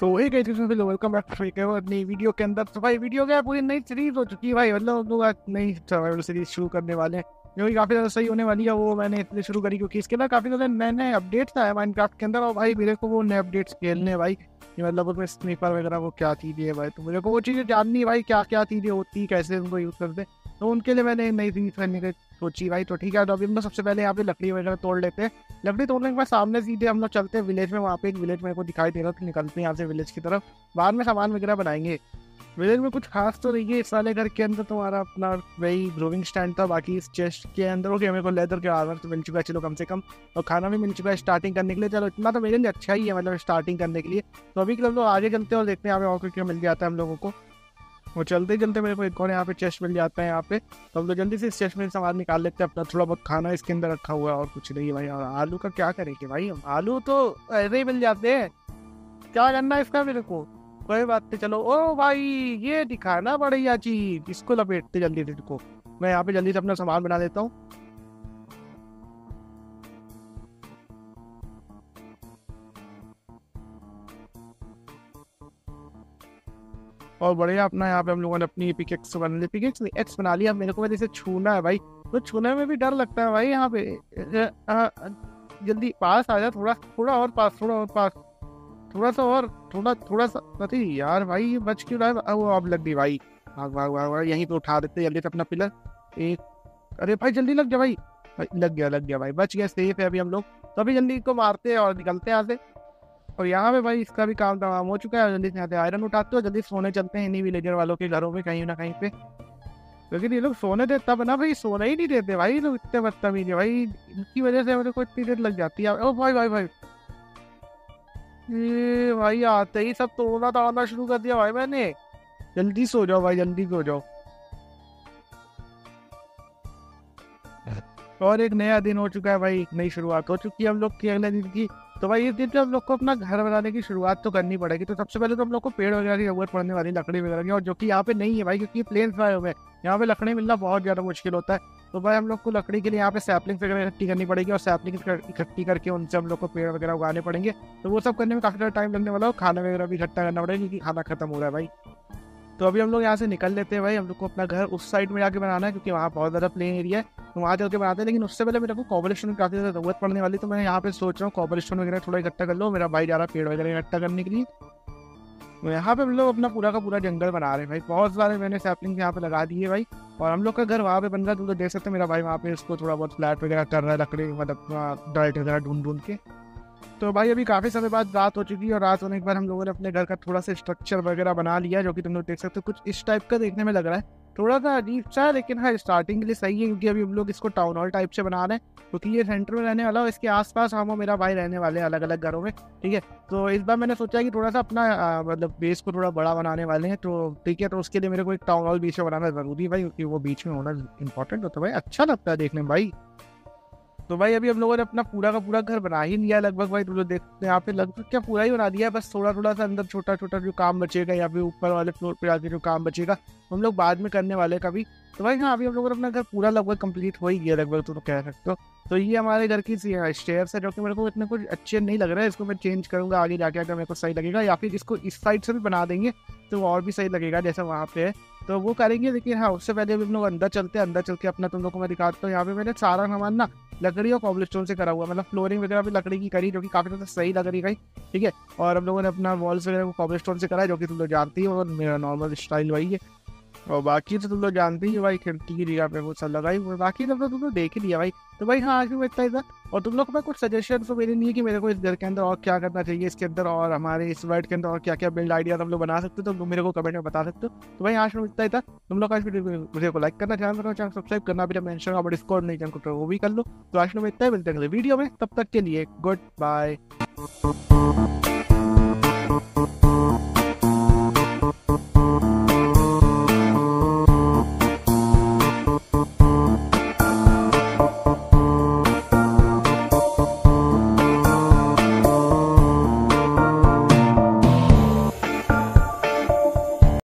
तो फिर welcome back to एक और नई वीडियो के अंदर। तो भाई वीडियो क्या पूरी नई सीरीज़ हो चुकी है भाई। मतलब लोग आज नई सर्वाइवल सीरीज़ शुरू करने वाले हैं। जो कि काफ़ी ज़्यादा सही होने वाली है, वो मैंने इसलिए शुरू करी क्योंकि इसके अंदर काफ़ी ज़्यादा नए नए अपडेट्स आए माइनक्राफ्ट के अंदर और भाई, मेरे को वो नए अपडेट्स खेलने भाई। कि मतलब उसमें स्नीपर वगैरह वो क्या चीज़ें है भाई? तो मुझे को वो चीज़ें जाननी भाई क्या क्या चीज़ें होती है, कैसे उनको यूज़ करते तो उनके लिए मैंने नई चीज़ करने की सोची भाई तो ठीक है। तो अभी हम लोग सबसे पहले यहाँ पे लकड़ी वगैरह तोड़ लेते हैं। लकड़ी तोड़ने के बाद सामने सीधे हम लोग चलते हैं विलेज में। वहाँ पे एक विलेज मेरे को दिखाई दे रहा है तो निकलते हैं यहाँ से विलेज की तरफ़। बाद में सामान वगैरह बनाएँगे। विलेज में कुछ खास तो नहीं है इस वाले घर के अंदर तुम्हारा अपना वही ग्रोविंग स्टैंड था, बाकी इस चेस्ट के अंदर। गया मेरे को लेदर के आर्मर तो मिल चुका है चलो कम से कम। और खाना भी मिल चुका है स्टार्टिंग करने के लिए। चलो, इतना तो लिए अच्छा ही है मतलब स्टार्टिंग करने के लिए। तो अभी के लोग आगे चलते हैं और देखते हैं पे और क्या मिल जाता है हम लोगों को। वो चलते चलते मेरे को एक और यहाँ पे चेस्ट मिल जाता है यहाँ पे। तो हम लोग जल्दी से इस चेस्ट में सामान निकाल लेते हैं, अपना थोड़ा बहुत खाना इसके अंदर रखा हुआ है और कुछ नहीं है भाई। और आलू का क्या करेंगे भाई हम? आलू तो ऐसे ही मिल जाते हैं। क्या करना है इसका मेरे को? कोई बात नहीं, चलो। ओ भाई, ये दिखा ना बढ़िया चीज़ इसको लपेटते जल्दी से को मैं यहाँ पे जल्दी से अपना सामान बना लेता हूँ। और बढ़िया, अपना यहाँ पे हम लोगों ने अपनी पिकेक्स बना ली। पिकेक्स एक्स बना लिया। मेरे को वजह से छूना है भाई। तो छूने में भी डर लगता है भाई यहाँ पे। जल्दी पास आ जा, थोड़ा थोड़ा और पास, थोड़ा और पास। थोड़ा सा और, थोड़ा थोड़ा सा नहीं यार भाई बच क्यों रहा है? वो अब लग गई भाई। भाग भाग भाग भाग यहीं पे उठा देते जल्दी से अपना पिलर। एक, अरे भाई, जल्दी लग जा भाई। लग गया लग गया भाई, बच गया सेफ़ है अभी हम लोग। तो अभी जल्दी को मारते हैं और निकलते हैं यहाँ से। और यहाँ पे भाई, इसका भी काम तमाम हो चुका है, जल्दी से से आयरन उठाते हो, जल्दी सोने चलते हैं, इन्हीं विलेजर वालों के घरों में, कहीं ना कहीं पे। लेकिन ये लोग सोने दे तब ना भाई, सोने ही नहीं देते भाई लोग इतने बदतमीज है भाई, इनकी वजह से मेरे को इतनी देर लग जाती है। ओ भाई भाई भाई भाई आते ही सब तोड़ना तोड़ना शुरू कर दिया भाई मैंने। जल्दी सो जाओ भाई, जल्दी सो जाओ। और एक नया दिन हो चुका है भाई नई शुरुआत हो चुकी है हम लोग की अगले दिन की। तो भाई इस दिन पे हम लोग को अपना घर बनाने की शुरुआत तो करनी पड़ेगी। तो सबसे पहले तो हम लोग को पेड़ वगैरह की ज़रूरत पड़ने वाली, लकड़ी वगैरह की, और जो कि यहाँ पे नहीं है भाई, क्योंकि प्लेन्स वाले हुए यहाँ पे लकड़ी मिलना बहुत ज़्यादा मुश्किल होता है। तो भाई हम लोग को लकड़ी के लिए यहाँ पे सैपलिंग इकट्ठी करनी पड़ेगी और सैपलिंग इकट्ठी करके उनसे हम लोग को पेड़ वगैरह उगाने पड़ेंगे। तो वो सब करने में काफ़ी ज़्यादा टाइम लगने वाला है खाना वगैरह भी इकट्ठा करना पड़ेगा क्योंकि खाना खत्म हो रहा है भाई। तो अभी हम लोग यहाँ से निकल लेते हैं भाई। हम लोग को अपना घर उस साइड में जाके बनाना है क्योंकि वहाँ बहुत ज़्यादा प्लेन एरिया है। तो वहाँ जाकर बनाते हैं, लेकिन उससे पहले मेरे को कॉबलिस्टोन की काफ़ी ज़्यादा ज़रूरत पड़ने वाली तो मैं यहाँ पे सोच रहा हूँ कॉबलिस्टोन वगैरह थोड़ा इकट्ठा कर लो मेरा भाई जा रहा है पेड़ वगैरह इकट्ठा करने के लिए। तो यहाँ पे हम लोग अपना पूरा का पूरा जंगल बना रहे हैं भाई। बहुत सारे मैंने सैपलिंग यहाँ पे लगा दिए भाई। और हम लोग का घर वहाँ पे बन रहा है तुम लोग देख सकते मेरा भाई वहाँ पे इसको थोड़ा बहुत फ्लैट वगैरह कर रहा है, लकड़ी मतलब डाइट वगैरह ढूंढ ढूंढ के। तो भाई अभी काफ़ी समय बाद रात हो चुकी है और रात होने के बाद हम लोगों ने अपने घर का थोड़ा सा स्ट्रक्चर वगैरह बना लिया, जो कि तुम लोग देख सकते हो, कुछ इस टाइप का देखने में लग रहा है। थोड़ा सा अजीब सा लेकिन हाँ स्टार्टिंग के लिए सही है, क्योंकि अभी हम लोग इसको टाउन हॉल टाइप से बना रहे हैं, क्योंकि ये सेंटर में रहने वाला है इसके आसपास हम और मेरा भाई रहने वाले हैं अलग अलग घरों में, ठीक है? तो इस बार मैंने सोचा कि थोड़ा सा अपना मतलब बेस को थोड़ा बड़ा बनाने वाले हैं तो ठीक है तो उसके लिए मेरे को एक टाउन हॉल बीच में बनाना ज़रूरी है भाई, क्योंकि वो बीच में होना इंपॉर्टेंट होता है भाई अच्छा लगता है देखने में भाई। तो भाई अभी हम लोगों ने अपना पूरा का पूरा घर बना ही लिया लगभग भाई तुम लोग देखते हैं यहाँ पे लगभग क्या पूरा ही बना दिया है बस थोड़ा थोड़ा सा अंदर छोटा छोटा जो काम बचेगा या फिर ऊपर वाले फ्लोर पे आके जो काम बचेगा, हम लोग बाद में करने वाले कभी। तो भाई हाँ अभी हम लोगों ने अपना घर पूरा लगभग कंप्लीट हो ही गया लगभग तुम कह सकते हो। तो ये हमारे घर की स्टेयर्स है जो कि मेरे को इतने कुछ अच्छे नहीं लग रहा है, इसको मैं चेंज करूँगा, आगे जाके अगर मेरे को सही लगेगा, या फिर इसको इस साइड से भी बना देंगे तो और भी सही लगेगा जैसे वहाँ पे है। तो वो करेंगे, लेकिन हाँ उससे पहले अभी हम लोग अंदर चलते हैं, अंदर चल के अपना तुम लोग को मैं दिखाता हूँ। यहाँ पे मैंने सारा सामान ना लकड़ी और कॉबल स्टोन से करा हुआ मतलब फ्लोरिंग वगैरह भी लकड़ी की करी, जो कि काफ़ी ज़्यादा सही लग रही है ठीक है? और हम लोगों ने अपना वॉल्स वगैरह को कॉबल स्टोन से करा जो कि तुम लोग जानती है और मेरा नॉर्मल स्टाइल वही है। और बाकी तो तुम लोग जानते ही भाई, खिड़की की जगह पे वो सब लगाई हुई बाकी सब तो तुम लोग देख ही लिया भाई। तो भाई हाँ आगे इतना ही था और तुम लोग को मैं कुछ सजेशन तो मेरे है कि मेरे को इस घर के अंदर और क्या करना चाहिए, इसके अंदर और हमारे इस वर्ड के अंदर और क्या क्या बिल्ड आइडिया तुम लोग बना सकते हो तो मेरे को कमेंट में बता सकते हो। तो भाई आज में इतना ही था। तुम लोग आज वीडियो को लाइक करना चैनल चैनल सब्सक्राइब करना भी मेंशन और डिस्कॉर्ड नहीं चैनल को वो भी कर लो। तो आज में इतना ही, मिलते हैं वीडियो में। तब तक के लिए गुड बाय